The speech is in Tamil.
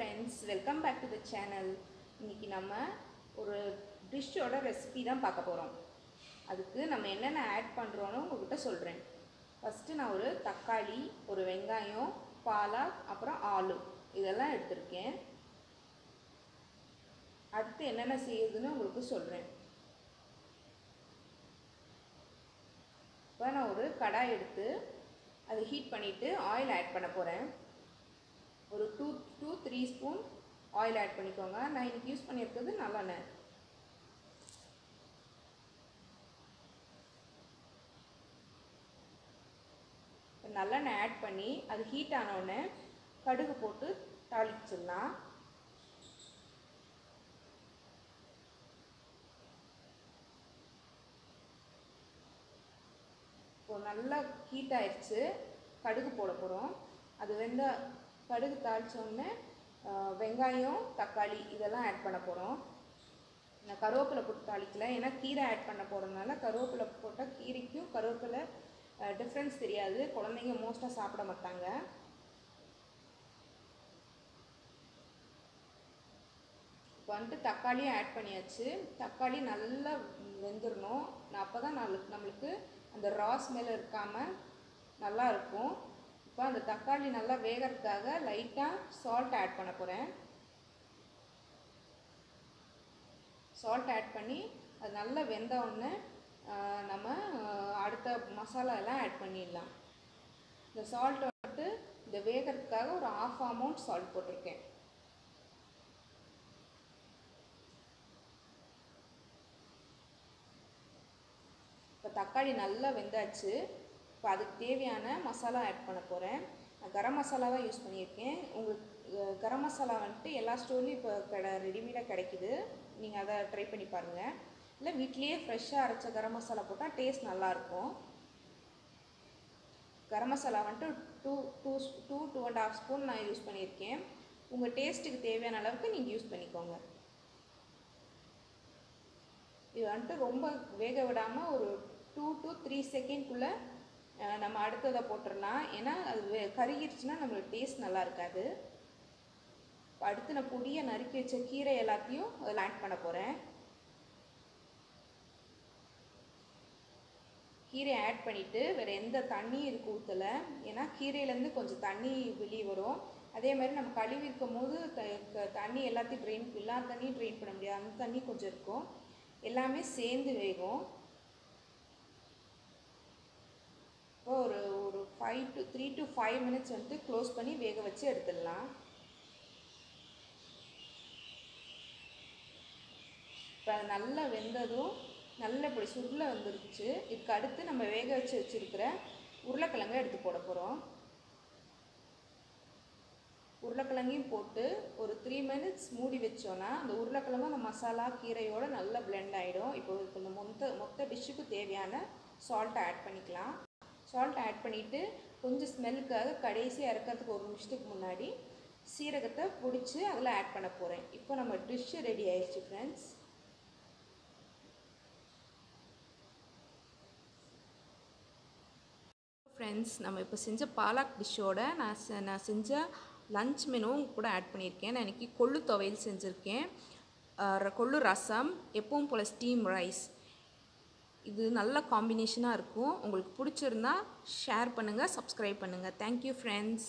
Friends welcome back to the channel இன்றைக்கி நம்ம ஒரு டிஷ்ஷோட ரெசிபி தான் பார்க்க போகிறோம் அதுக்கு நம்ம என்னென்ன ஆட் பண்ணுறோன்னு உங்கள்கிட்ட சொல்கிறேன் ஃபஸ்ட்டு நான் ஒரு தக்காளி ஒரு வெங்காயம் பாலாக் அப்புறம் ஆலு. இதெல்லாம் எடுத்திருக்கேன். அடுத்து என்னென்ன செய்யுதுன்னு உங்களுக்கு சொல்கிறேன் இப்போ நான் ஒரு கடாய் எடுத்து அதை ஹீட் பண்ணிவிட்டு ஆயில் ஆட் பண்ண போகிறேன் ஒரு two two three spoon oil add பண்ணிக்கோங்க. நான் இன்றைக்கி யூஸ் பண்ணியிருக்கிறது நல்லெண்ணெய் நல்லெண்ணெய் ஆட் பண்ணி அது ஹீட் ஆனவுடனே கடுகு போட்டு தாளிச்சிடலாம். இப்போ நல்லா ஹீட் ஆயிடுச்சு கடுகு போட போகிறோம் அது வெந்த கடுகு தாளித்தோடனே வெங்காயம் தக்காளி இதெல்லாம் ஆட் பண்ண போகிறோம் நான் கருவேப்பிலை போட்டு தாளிக்கல. ஏன்னா கீரை ஆட் பண்ண போகிறதுனால கருவேப்பிலை போட்டால் கீரைக்கும் கருவேப்பிலை டிஃப்ரென்ஸ் தெரியாது. குழந்தைங்க மோஸ்ட்டாக சாப்பிட மாட்டாங்க. இப்போ வந்துட்டு தக்காளியும் ஆட் பண்ணியாச்சு. தக்காளி நல்லா வெந்துடணும் அப்போ தான் நம்மளுக்கு நம்மளுக்கு அந்த ரா ஸ்மெல் இருக்காமல் நல்லாயிருக்கும் இப்போ அந்த தக்காளி நல்லா வேகிறதுக்காக லைட்டாக சால்ட் ஆட் பண்ண போகிறேன் சால்ட் ஆட் பண்ணி அது நல்லா வெந்த உடனே நம்ம அடுத்த மசாலா எல்லாம் ஆட் பண்ணிடலாம். இந்த சால்ட் வந்துட்டு இந்த வேகிறதுக்காக ஒரு ஆஃப் அமௌண்ட் சால்ட் போட்டிருக்கேன். இப்போ தக்காளி நல்லா வெந்தாச்சு. இப்போ அதுக்கு தேவையான மசாலா ஆட் பண்ண போகிறேன் நான் கரம் மசாலா தான் யூஸ் பண்ணியிருக்கேன். உங்களுக்கு கரம் மசாலா வந்துட்டு எல்லா ஸ்டோர்லேயும் இப்போ கடை ரெடிமேடாக கிடைக்குது. நீங்கள் அதை ட்ரை பண்ணி பாருங்கள் இல்லை வீட்லேயே ஃப்ரெஷ்ஷாக அரைச்ச கரம் மசாலா போட்டால் டேஸ்ட் நல்லாயிருக்கும் கரம் மசாலா வந்துட்டு two two two two and half spoon நான் யூஸ் பண்ணியிருக்கேன். உங்கள் டேஸ்ட்டுக்கு தேவையான அளவுக்கு நீங்கள் யூஸ் பண்ணிக்கோங்க. இது வந்துட்டு ரொம்ப வேக விடாமல் ஒரு டூ டு த்ரீ செகண்ட்குள்ளே நம்ம அடுத்ததை போட்டுடலாம். ஏன்னா அது வே கருகிருச்சுன்னா நம்மளுக்கு டேஸ்ட் நல்லா இருக்காது. அடுத்து நான் பொடியை நறுக்கி வச்ச கீரை எல்லாத்தையும் அதில் ஆட் பண்ண போகிறேன் கீரை ஆட் பண்ணிவிட்டு வேறு எந்த தண்ணியும் இருக்கு ஊற்றலை ஏன்னா கீரையிலேருந்து கொஞ்சம் தண்ணி வெளியே வரும். அதே மாதிரி நம்ம கழுவி இருக்கும் போது த தண்ணி எல்லாத்தையும் ட்ரெயின் எல்லா தண்ணியும் ட்ரெயின் பண்ண முடியாது. அந்த தண்ணி கொஞ்சம் இருக்கும். எல்லாமே சேர்ந்து வேகும் இப்போ ஒரு ஒரு five to three to five minutes வந்துட்டு க்ளோஸ் பண்ணி வேக வச்சு எடுத்துடலாம். இப்போ அது நல்லா வெந்ததும் நல்ல இப்படி சுருளை வந்துருச்சு. இதுக்கு அடுத்து நம்ம வேக வச்சு வச்சுருக்கிற உருளைக்கிழங்கை எடுத்து போட போகிறோம் உருளைக்கிழங்கையும் போட்டு ஒரு த்ரீ மினிட்ஸ் மூடி வச்சோன்னா அந்த உருளைக்கிழங்கு அந்த மசாலா கீரையோடு நல்லா பிளெண்ட் ஆகிடும் இப்போ இந்த மொத்த மொத்த டிஷ்ஷுக்கு தேவையான சால்ட்டை ஆட் பண்ணிக்கலாம். சால்ட் ஆட் பண்ணிவிட்டு கொஞ்சம் ஸ்மெல்லுக்காக கடைசியாக இறக்கிறதுக்கு ஒரு நிமிஷத்துக்கு முன்னாடி சீரகத்தை பிடிச்சி அதில் ஆட் பண்ண போகிறேன் இப்போ நம்ம டிஷ்ஷு ரெடி ஆயிடுச்சு ஃப்ரெண்ட்ஸ் ஃப்ரெண்ட்ஸ் நம்ம இப்போ செஞ்ச பாலாக் டிஷ்ஷோட நான் செ நான் செஞ்ச லஞ்ச் மெனுவும் கூட ஆட் பண்ணியிருக்கேன். நான் இன்றைக்கி கொள்ளு துவையல் செஞ்சுருக்கேன். கொள்ளு ரசம் எப்பவும் போல் ஸ்டீம் ரைஸ் இது நல்ல காம்பினேஷனாக இருக்கும். உங்களுக்கு பிடிச்சிருந்தா ஷேர் பண்ணுங்கள் சப்ஸ்கிரைப் பண்ணுங்கள் தேங்க்யூ ஃப்ரெண்ட்ஸ்